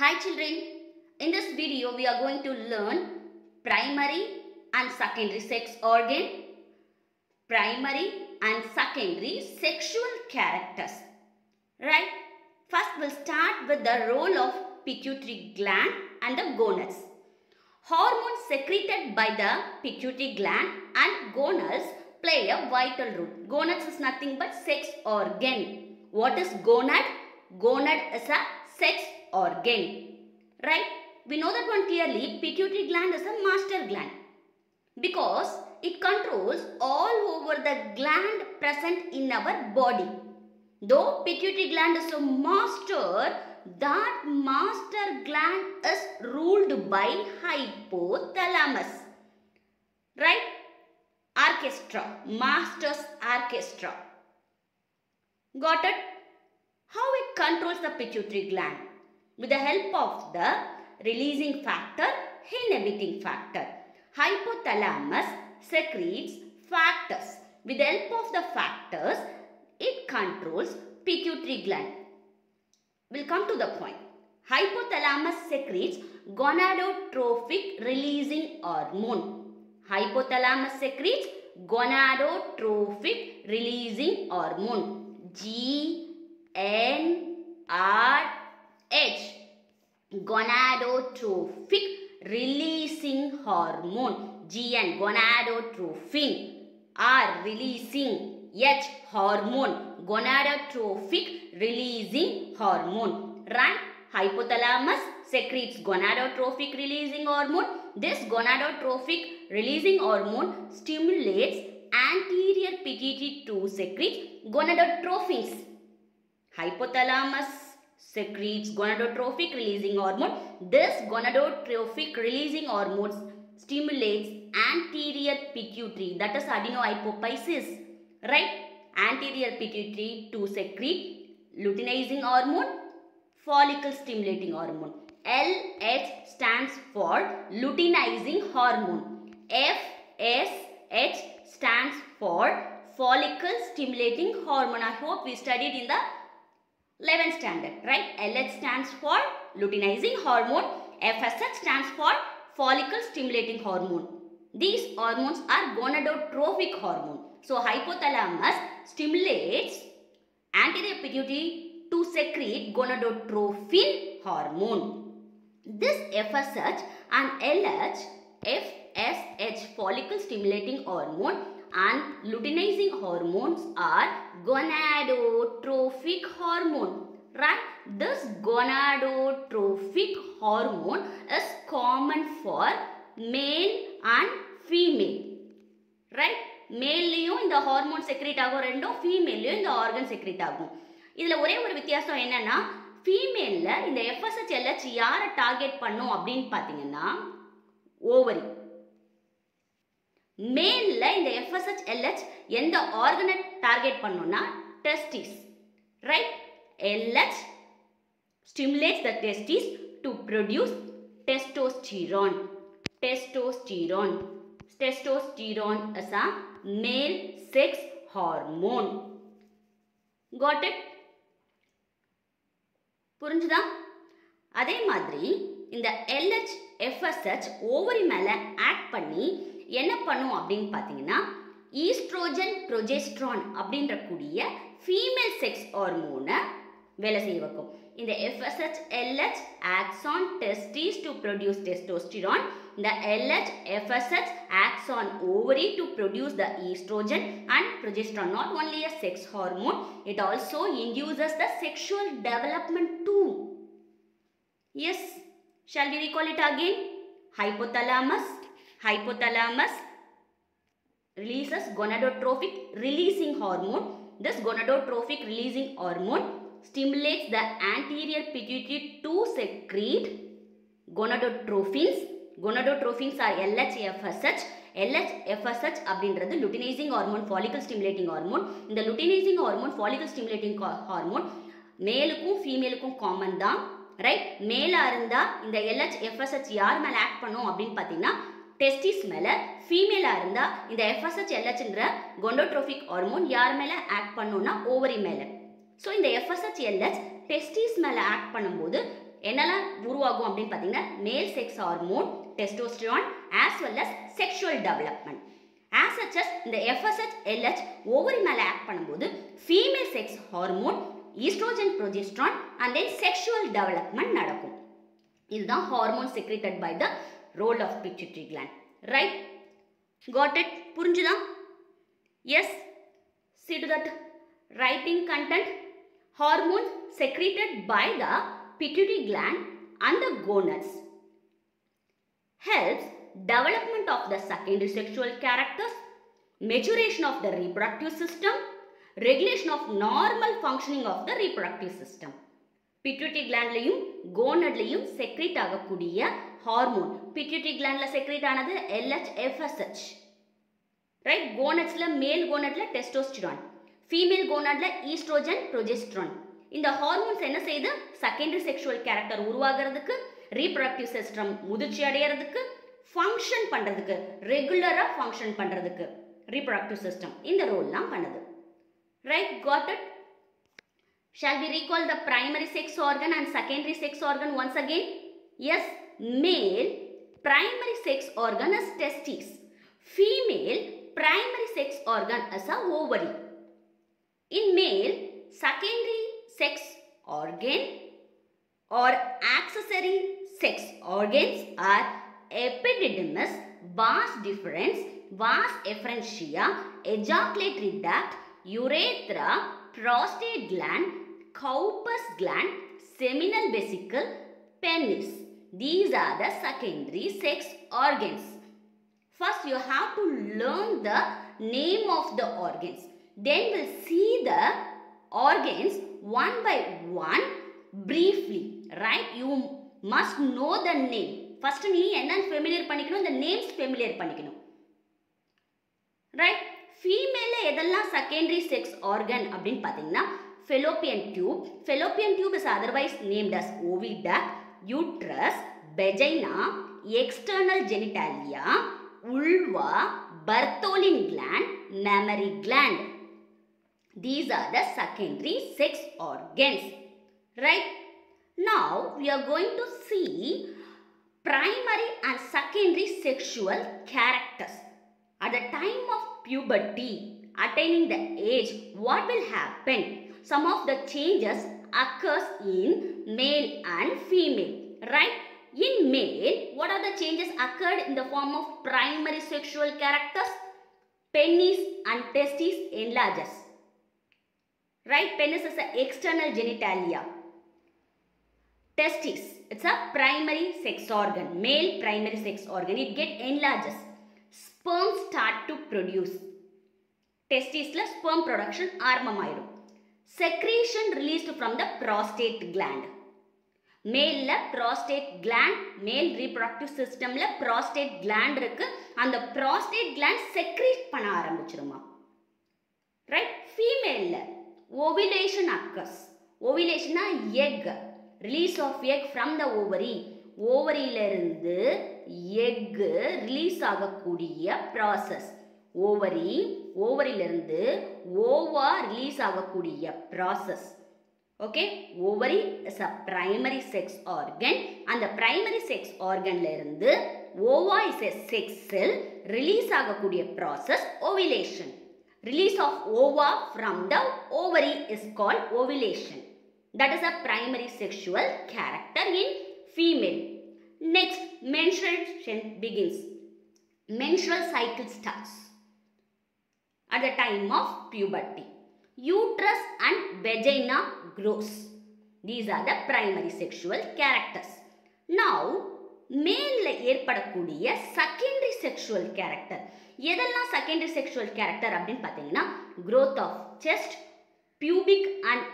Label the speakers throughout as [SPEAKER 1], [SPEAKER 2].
[SPEAKER 1] Hi children, in this video we are going to learn primary and secondary sex organ, primary and secondary sexual characters. Right? First we'll start with the role of pituitary gland and the gonads. Hormones secreted by the pituitary gland and gonads play a vital role. Gonads is nothing but sex organ. What is gonad? Gonad is a sex organ. Right? We know that one clearly. Pituitary gland is a master gland. Because it controls all over the gland present in our body. Though pituitary gland is a master, that master gland is ruled by hypothalamus. Right? Orchestra. Master's orchestra. Got it? How it controls the pituitary gland? With the help of the releasing factor, inhibiting factor. Hypothalamus secretes factors. With the help of the factors, it controls pituitary gland. We'll come to the point. Hypothalamus secretes gonadotrophic releasing hormone. Hypothalamus secretes gonadotrophic releasing hormone. G N R H. Gonadotrophic releasing hormone. GN gonadotrophin R releasing H hormone gonadotrophic releasing hormone. Right? Hypothalamus secretes gonadotrophic releasing hormone. This gonadotrophic releasing hormone stimulates anterior pituitary to secrete gonadotrophins. Hypothalamus secretes gonadotrophic releasing hormone. This gonadotrophic releasing hormone stimulates anterior pituitary that is adenohypophysis. Right? Anterior pituitary to secrete luteinizing hormone, follicle stimulating hormone. LH stands for luteinizing hormone. FSH stands for follicle stimulating hormone. I hope we studied in the 11th standard, right? LH stands for luteinizing hormone. FSH stands for follicle stimulating hormone. These hormones are gonadotrophic hormone. So, hypothalamus stimulates anterior pituitary to secrete gonadotrophin hormone. This FSH and LH, FSH follicle stimulating hormone and luteinizing hormones are gonadotrophic hormone right? This gonadotrophic hormone is common for male and female right? மேல்லையும் இந்த hormone secrete ஆகும் ரெண்டும் ஃபீமேல்லையும் இந்த organ secrete ஆகும். இதில் ஒரே ஒரு வித்தியாசம் என்னன்னா ஃபீமேலில் இந்த எஃப்எஸ்எச் எல்ஹெச் யாரை டார்கெட் பண்ணும் அப்படின்னு பார்த்தீங்கன்னா ஓவரி மேலில் இந்த எஃப்எஸ்எச் எல்ஹெச் எந்த ஆர்கனை டார்கெட் பண்ணோம்னா testis right LH stimulates the testis to produce testosterone testosterone testosterone is a male sex hormone got it புரிஞ்சுதா அதே மாதிரி இந்த எல்ஹெச் எஃப்எஸ்எச் ஓவரி மேலே ஆக்ட் பண்ணி என்ன பண்ணும் அப்படின்னு பார்த்தீங்கன்னா ஈஸ்ட்ரோஜன் ப்ரொஜெஸ்ட்ரான் அப்படின்ற கூடிய ஃபீமேல் செக்ஸ் ஹார்மோனை வேலை செய்ய வைக்கும். இந்த FSH LH acts testis to produce testosterone இந்த LH FSH acts on ovary to produce the estrogen and progesterone not only a sex hormone it also induces the sexual development too yes shall we recall it again hypothalamus. Hypothalamus releases gonadotrophic releasing hormone this gonadotrophic releasing hormone stimulates the anterior pituitary to secrete gonadotrophins. Gonadotrophins are LHFSH. LHFSH அப்படின்றது luteinizing hormone, follicle stimulating hormone. இந்த luteinizing hormone, follicle stimulating hormone மேலுக்கும் ஃபீமேலுக்கும் common தான் right மேலாக இருந்தால் இந்த LH FSH யார் மேலே ஆக்ட் பண்ணும் அப்படின்னு பார்த்தீங்கன்னா டெஸ்டிஸ் மேலே ஃபீமேலாக இருந்தால் இந்த எஃப்எஸ்ஹெச் எல்ஹெச்ன்ற கொண்டோட்ரோஃபிக் ஹார்மோன் யார் மேலே ஆக்ட் பண்ணுன்னா ஓவரி மேலே. ஸோ இந்த எஃப்எஸ்ஹெச் எல்ஹெச் டெஸ்டிஸ் மேலே ஆக்ட் பண்ணும்போது என்னெல்லாம் உருவாகும் அப்படின்னு பார்த்தீங்கன்னா male sex hormone testosterone as well as sexual development as such as இந்த எஃப்எஸ்ஹெச் எல்ஹெச் ஓவரி மேலே ஆக்ட் பண்ணும்போது female sex hormone estrogen progesterone and then sexual development நடக்கும். இதுதான் hormone secreted by the role of pituitary gland right got it புரிஞ்சுதா S see to that writing content hormones secreted by the pituitary gland and the gonads helps development of the secondary sexual characters maturation of the reproductive system regulation of normal functioning of the reproductive system pituitary கிளாண்ட்லையும் கோனட்லையும் secrete ஆகக்கூடிய hormone pituitary கிளாண்டில் secrete ஆனது LH FSH right கோனட்ஸில் male கோனட்டில் testosterone female கோனட்டில் oestrogen progesterone இந்த hormones என்ன செய்யுது secondary sexual character உருவாகிறதுக்கு ரீப்ரொடக்டிவ் சிஸ்டம் முதிர்ச்சி அடையிறதுக்கு ஃபங்க்ஷன் பண்ணுறதுக்கு ரெகுலராக ஃபங்க்ஷன் பண்ணுறதுக்கு ரீப்ரொடக்டிவ் சிஸ்டம் இந்த ரோல்லாம் பண்ணுது. Right got it shall we recall the primary sex organ and secondary sex organ once again as male primary sex organ is testes. Female primary sex organ is a ovary. In male, secondary sex organ or accessory sex organs are epididymis, vas deferens, vas efferentia, ejaculatory duct, urethra, prostate gland, Cowper's gland, seminal vesicle, penis. These are the secondary sex organs. First, you have to learn the name of the organs. Then we'll see the organs one by one briefly. Right? You must know the name. First, நீ என்னன்னு familiar பண்ணிக்கணும் இந்த names familiar பண்ணிக்கணும் right ஃபீமேலில் எதெல்லாம் secondary sex organ அப்படின்னு பார்த்தீங்கன்னா Fallopian tube Fallopian tube is otherwise named as ஓவிடக் uterus, vagina, external genitalia, vulva, Bartholin gland, mammary gland. These are the secondary sex organs. Right? Now, we are going to see primary and secondary sexual characters. At the time of puberty, attaining the age, what will happen? Some of the changes occurs in male and female, right? In male, what are the changes occurred in the form of primary sexual characters? Penis and testes enlarges. Right? Penis is an external genitalia. Testes, it's a primary sex organ, male primary sex organ. It get enlarges. Sperm start to produce. Testes' sperm production armamayirum. Secretion released from the prostate gland. மேலில் prostate gland male reproductive சிஸ்டமில் prostate gland இருக்குது அந்த prostate gland secrete பண்ண ஆரம்பிச்சிருமா? Right ஃபீமேலில் ovulation occurs ஓவிலேஷனா egg release of egg from the ovary ஓவரியிலிருந்து egg release ஆகக்கூடிய process ovary ஓவரியிலிருந்து ஓ ரிலீஸ் ஆகக்கூடிய process okay ovary is a primary sex organ அந்த பிரைமரி செக்ஸ் ஆர்கன்ல இருந்து ova is a sex release ஆகக்கூடிய process ovulation release of ova from the ovary is called ovulation that is a primary sexual character in female next menstruation begins menstrual cycle starts at the time of puberty Uterus and vagina grows. These are the primary sexual characters. Now, மேலில் ஏற்படக்கூடிய secondary sexual character எதெல்லாம் secondary sexual character அப்படின்னு பார்த்தீங்கன்னா growth of chest pubic and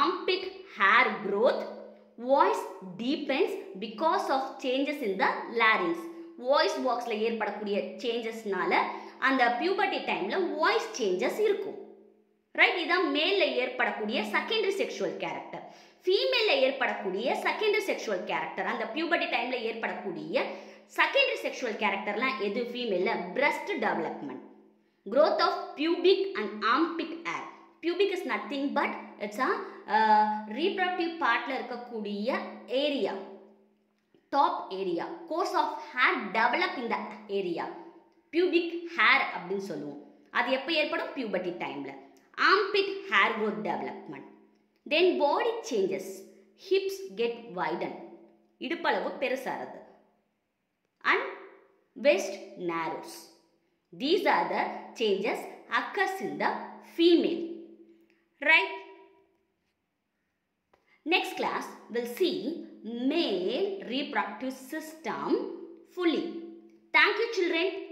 [SPEAKER 1] armpit hair growth voice deepens because of changes in the larynx voice பாக்ஸில் ஏற்படக்கூடிய சேஞ்சஸ்னால அந்த puberty டைமில் voice changes இருக்கும் ரைட் இதுதான் மேலில் ஏற்படக்கூடிய செகண்டரி செக்ஷுவல் கேரக்டர் ஃபீமேலில் ஏற்படக்கூடிய செகண்டரி செக்ஷுவல் கேரக்டர் அந்த பியூபர்டி டைமில் ஏற்படக்கூடிய செகண்டரி செக்ஷுவல் கேரக்டர்லாம் எது? ஃபீமேலில் breast development growth of pubic and armpit hair. Pubic is nothing but it's a uh, reproductive பார்ட்டில் இருக்கக்கூடிய area top area coarse of hair develop இந்த ஏரியா பியூபிக் ஹேர் அப்படின்னு சொல்லுவோம். அது எப்போ ஏற்படும்? பியூபர்ட்டி டைமில் ambit hair growth development then body changes hips get widen இடுப்பளவு பெருசாகிறது and west நேரோஸ் these are the changes occurs in the female right Next class will see male reproductive system fully. Thank you children.